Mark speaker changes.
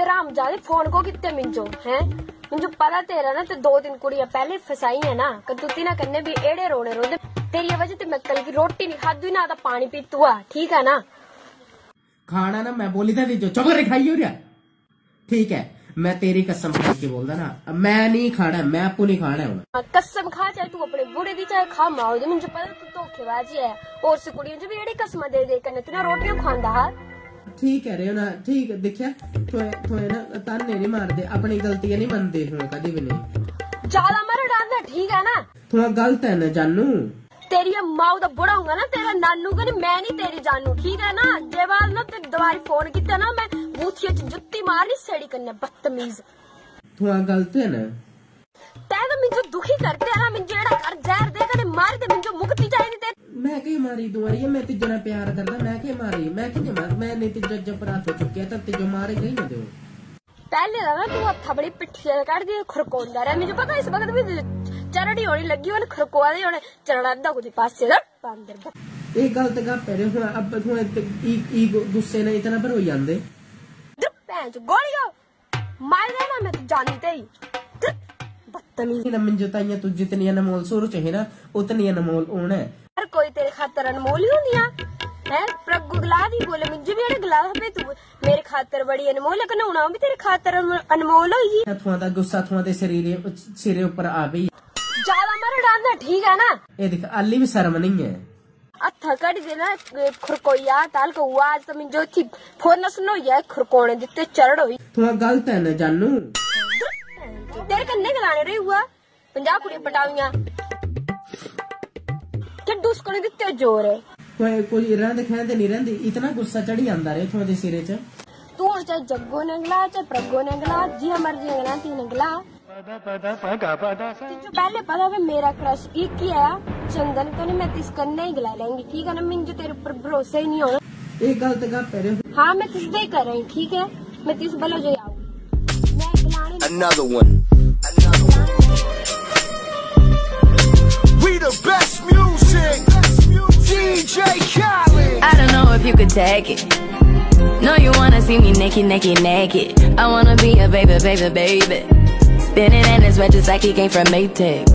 Speaker 1: ते राम जादे फ़ोन को कितने मिंजो हैं? मिंजो पता तेरा ना ते दो दिन कुड़ियाँ पहले फसाई है ना कतुती ना करने भी एड़े रोने रोंदे तेरी वजह ते मैं कल की रोटी नहीं खादी ना तो पानी पीतू हुआ ठीक है ना?
Speaker 2: खाना ना मैं बोली था जो चुप कर खाई हो रहा? ठीक है मैं तेरी कसम खा के बोलदा ना मैं नहीं खाना मैं आपको नहीं खाना है।
Speaker 1: हाँ, कसम खा चाहे तू अपने बुढ़े दी चाहे खा माओ मुझे पता तू धोखेबाजी है। और से कुड़ियों जो भी एड़ी कसम दे दे कने तू ना रोटियाँ खांदा हा?
Speaker 2: ठीक है रे ना? ठीक है थोए ना ताने नहीं मारदे अपनी गलतियाँ नहीं मनदे हो कभी भी नहीं।
Speaker 1: ज़्यादा मर डालना ठीक है ना?
Speaker 2: थोड़ा गलत है ना जानू?
Speaker 1: तेरी माऊ दा बुढ़ा होगा ना तेरा नानू का मैं नहीं तेरी जानू ठीक है ना? जे बाल ना ते दोबारा फ़ोन किया ना मैं बूथिया च जुत्ती मारनी सेड़ी करने बदतमीज।
Speaker 2: थोड़ा गलत है ना?
Speaker 1: तै तो मिंजो दुखी करते है ना मिंजो एड़ा कर जहर दे कने मार दे मिंजो मुक्ति चाहिए ते
Speaker 2: मैं कहीं मारी दुआरी मैं तिजो ना प्यार करदा मैं कहीं मारी मैं कि मार मैं नहीं तिजो जब रात हो चुकी है तब तिजो मारे गई ना दो
Speaker 1: पहले ना तू हत्था बड़ी पिट्ठी से काट दी खरकोंदा रहा मुझे पता इस वक्त भी चरड़ी होनी लगी होने खरकोआ दे होने चढ़ा दा कुछ पास से अंदर
Speaker 2: ਇਹ ਗਲਤ ਗੱਪ ਹੈ ਰੇ ਹੁਣ ਅਬ ਹੁਣ ई ई गुस्से ने इतना पर हो ਜਾਂਦੇ
Speaker 1: भैन चो गोलियो मार देना मैं तो जानी ते ही बदतमीज
Speaker 2: ना मंजो ताइया तू जितनी अनमोल सुर चाहे ना उतनी अनमोल होना है
Speaker 1: हर कोई तेरे खातर अनमोल ही होंदिया है प्रभु गला दी बोले मुझे भी अड़े गला पे तू मेरे खातर बड़ी अनमोल है कने हुना भी तेरे खातर अन- अनमोल होई
Speaker 2: थुआ दा गुस्सा थुआ दे शरीर सिरे ऊपर आ गई
Speaker 1: ज़्यादा मर डालना ठीक है ना
Speaker 2: ये देख अली भी शर्म नहीं है
Speaker 1: हत्था कट दे ना खुरकोया ताल को हुआ आज तो मिंजो थी फ़ोन सुनो या खुरकोने दिते चढ़ होई
Speaker 2: थोड़ा गलत है ना जानू
Speaker 1: तेरे कन्ने गलाने रही कि दुस्कने दिते ज़ोर है।
Speaker 2: कोई कोई रहंदे खैंदे नहीं रहंदी इतना गुस्सा चढ़ी ਜਾਂਦਾ रे थुआ दे सिरे च।
Speaker 1: तू और चाहे जग्गो ने गला चाहे प्रगो ने गला जी मर्ज़ी गला तीन गला जो पहले पता है मेरा क्रश एक ही है चंदन तो नहीं मैं तिस करने ही गला लेंगी ठीक है ना? मुझे तेरे ऊपर भरोसा ही नहीं होना।
Speaker 2: ये गलत गप है
Speaker 1: हाँ मैं तिस ही कर रही ठीक है? मैं तिस भलो जो आऊँ।
Speaker 3: Another one.
Speaker 4: If you could take it. No, you wanna see me naked, naked, naked. I wanna be a baby, baby, baby. Spinning in his red just like he came from Maytag.